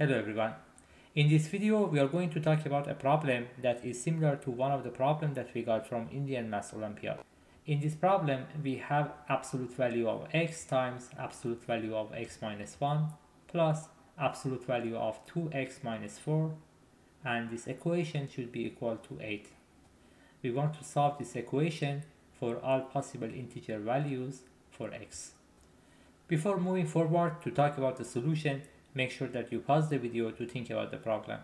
Hello everyone. In this video we are going to talk about a problem that is similar to one of the problems that we got from Indian Maths Olympiad. In this problem we have absolute value of x times absolute value of x minus 1 plus absolute value of 2x minus 4 and this equation should be equal to 8. We want to solve this equation for all possible integer values for x. Before moving forward to talk about the solution, make sure that you pause the video to think about the problem.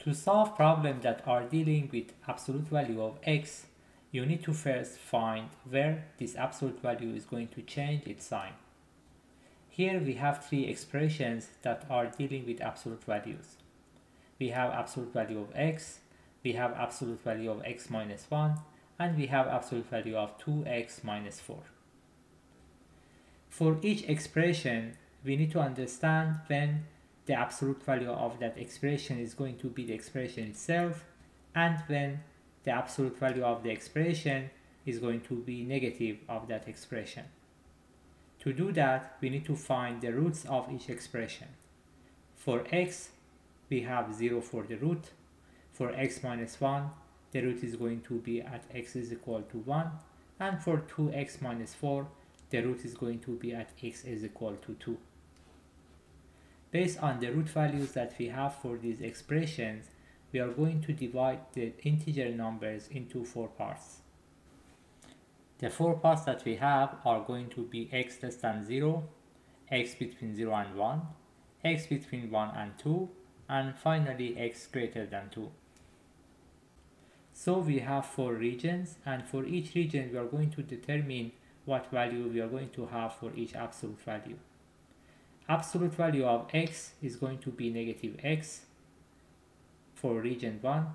To solve problems that are dealing with absolute value of x, you need to first find where this absolute value is going to change its sign. Here we have three expressions that are dealing with absolute values we have absolute value of x, we have absolute value of x minus 1, and we have absolute value of 2x minus 4. For each expression, we need to understand when the absolute value of that expression is going to be the expression itself and when the absolute value of the expression is going to be negative of that expression. To do that, we need to find the roots of each expression. For x, we have 0 for the root. For x minus 1, the root is going to be at x is equal to 1. And for 2x minus 4, the root is going to be at x is equal to 2. Based on the root values that we have for these expressions, we are going to divide the integer numbers into four parts. The four parts that we have are going to be x less than 0, x between 0 and 1, x between 1 and 2, and finally x greater than 2. So we have four regions and for each region we are going to determine what value we are going to have for each absolute value. Absolute value of x is going to be negative x for region 1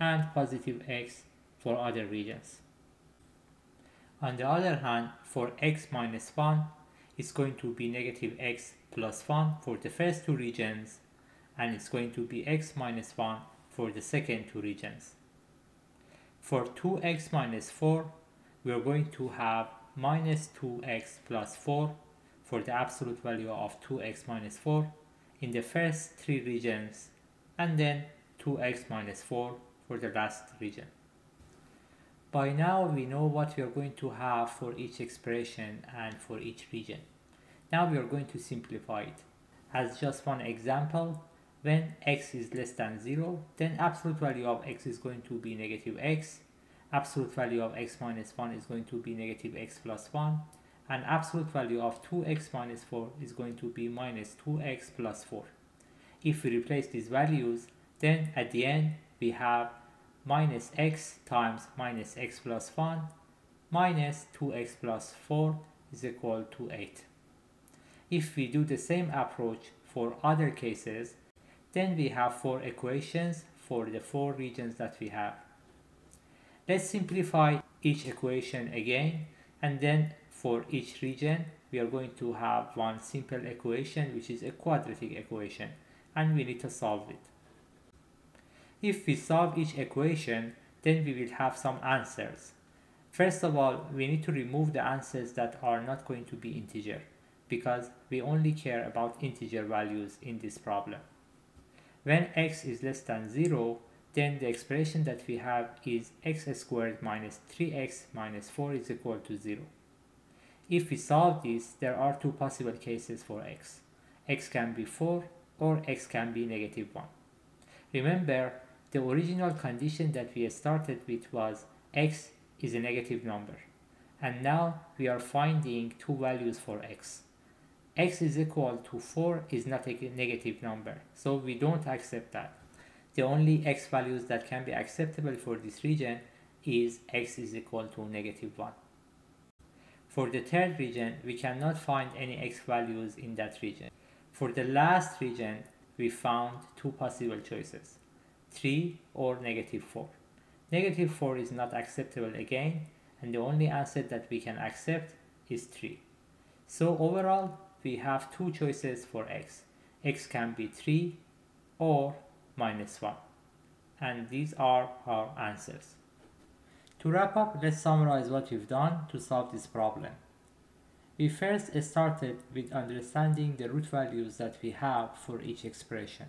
and positive x for other regions. On the other hand, for x minus 1, it's going to be negative x plus 1 for the first two regions and it's going to be x minus 1 for the second two regions. For 2x minus 4, we are going to have minus 2x plus 4 for the absolute value of 2x minus 4 in the first three regions and then 2x minus 4 for the last region. By now we know what we are going to have for each expression and for each region. Now we are going to simplify it. As just one example, when x is less than 0 then absolute value of x is going to be negative x. Absolute value of x minus 1 is going to be negative x plus 1 and absolute value of 2x minus 4 is going to be minus 2x plus 4 if we replace these values then at the end we have minus x times minus x plus 1 minus 2x plus 4 is equal to 8 if we do the same approach for other cases then we have four equations for the four regions that we have. Let's simplify each equation again and then for each region we are going to have one simple equation which is a quadratic equation and we need to solve it. If we solve each equation then we will have some answers. First of all we need to remove the answers that are not going to be integer because we only care about integer values in this problem. When x is less than 0, then the expression that we have is x squared minus 3x minus 4 is equal to 0. If we solve this, there are two possible cases for x. x can be 4 or x can be negative 1. Remember, the original condition that we started with was x is a negative number. And now we are finding two values for x x is equal to 4 is not a negative number so we don't accept that. The only x values that can be acceptable for this region is x is equal to negative 1 for the third region we cannot find any x values in that region. For the last region we found two possible choices 3 or negative 4 negative 4 is not acceptable again and the only answer that we can accept is 3 so overall we have two choices for x. x can be 3 or minus 1. and these are our answers. To wrap up, let's summarize what we've done to solve this problem. We first started with understanding the root values that we have for each expression.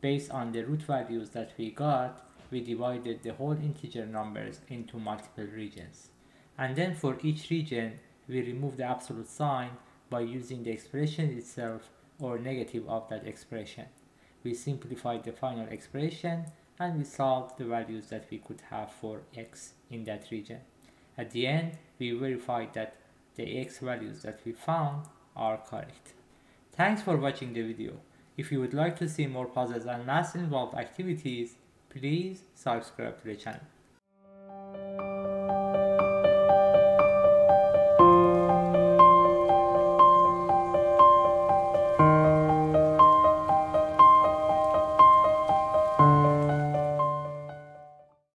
Based on the root values that we got, we divided the whole integer numbers into multiple regions. And then for each region, we remove the absolute sign by using the expression itself or negative of that expression. We simplified the final expression and we solved the values that we could have for x in that region. At the end, we verified that the x values that we found are correct. Thanks for watching the video. If you would like to see more puzzles and math involved activities, please subscribe to the channel.